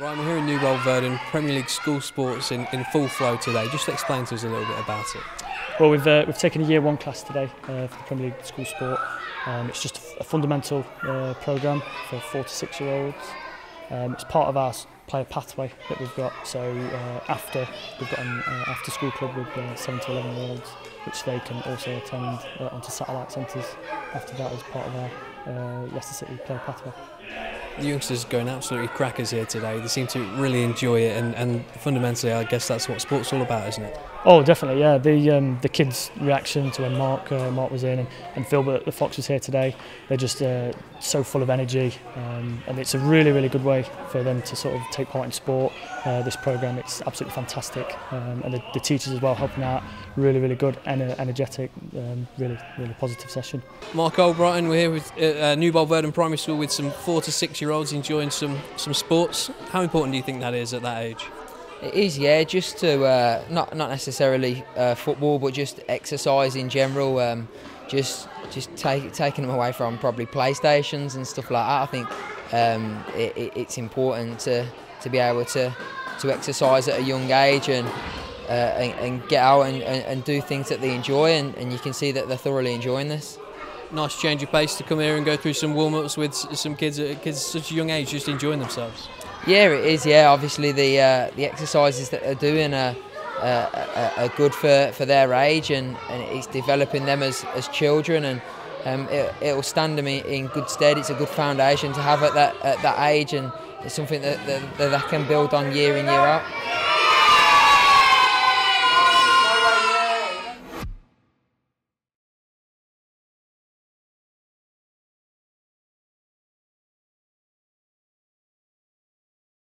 Ryan, we're here in Newbold Verdon, Premier League school sports in, in full flow today. Just explain to us a little bit about it. Well, we've, uh, we've taken a year one class today uh, for the Premier League school sport. Um, it's just a, fundamental uh, programme for four to six year olds. Um, it's part of our player pathway that we've got. So uh, after we've got an uh, after school club with uh, seven to eleven year olds, which they can also attend onto satellite centres after that as part of our Leicester City player pathway. The youngsters going absolutely crackers here today. They seem to really enjoy it, and, and fundamentally, I guess that's what sport's all about, isn't it? Oh, definitely, yeah. The um, the kids' reaction to when Marc uh, Marc was in and, and Filbert the Fox was here today, they're just uh, so full of energy, um, and it's a really really good way for them to sort of take part in sport. Uh, this program, it's absolutely fantastic, um, and the, the teachers as well helping out, really really good, ener- energetic, um, really really positive session. Marc Albrighton, we're here with uh, uh, Newbold Verdon Primary School with some four to six year olds enjoying some some sports. How important do you think that is at that age? It is, yeah, just to uh, not not necessarily uh, football, but just exercise in general. Um, just just take, taking them away from probably PlayStations and stuff like that. I think um, it, it, it's important to, to be able to to exercise at a young age and uh, and, and, get out and, and, and, do things that they enjoy, and, and you can see that they're thoroughly enjoying this. Nice change of pace to come here and go through some warm ups with some kids at kids such a young age, just enjoying themselves. Yeah, it is. Yeah, obviously the uh, the exercises that they're doing are, uh, are good for, for their age, and, and it's developing them as, as children, and um, it, will stand them in, good stead. It's a good foundation to have at that at that age, and it's something that, that, that they can build on year in year out.